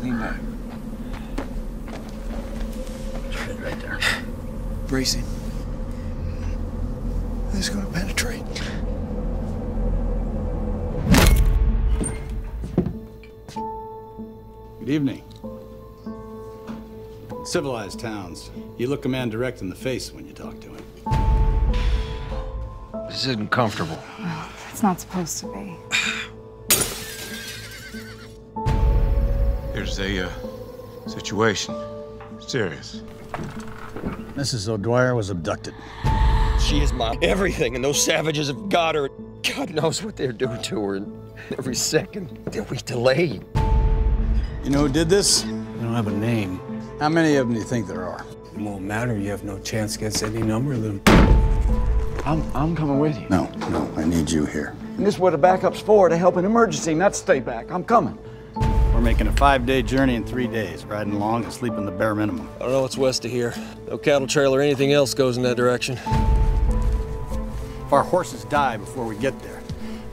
Lean back. Right there. Bracing. This is gonna penetrate. Good evening. Civilized towns. You look a man direct in the face when you talk to him. This isn't comfortable. It's not supposed to be. There's a uh, situation. Serious. Mrs. O'Dwyer was abducted. She is my everything, and those savages have got her. God knows what they're doing to her. And every second that we delay. You know who did this? You don't have a name. How many of them do you think there are? It won't matter. You have no chance against any number of them. I'm, I'm coming with you. No, no, I need you here. And this is what a backup's for, to help an emergency, not stay back. I'm coming. We're making a five-day journey in three days, riding along and sleeping the bare minimum. I don't know what's west of here. No cattle trail or anything else goes in that direction. If our horses die before we get there,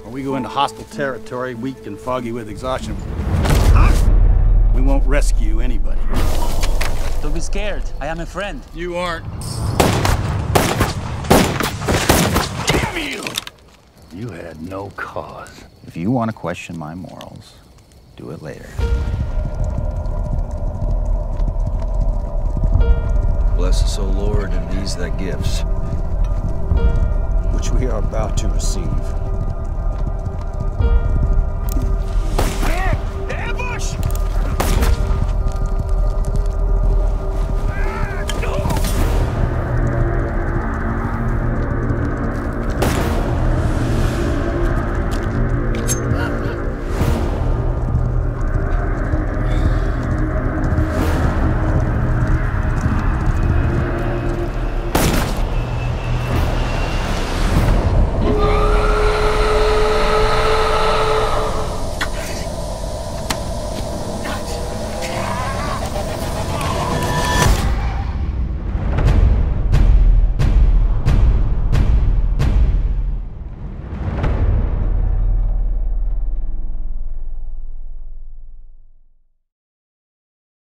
or we go into hostile territory, weak and foggy with exhaustion, we won't rescue anybody. Don't be scared. I am a friend. You aren't. Damn you! You had no cause. If you want to question my morals, do it later. Bless us, O Lord, and these thy gifts. Which we are about to receive.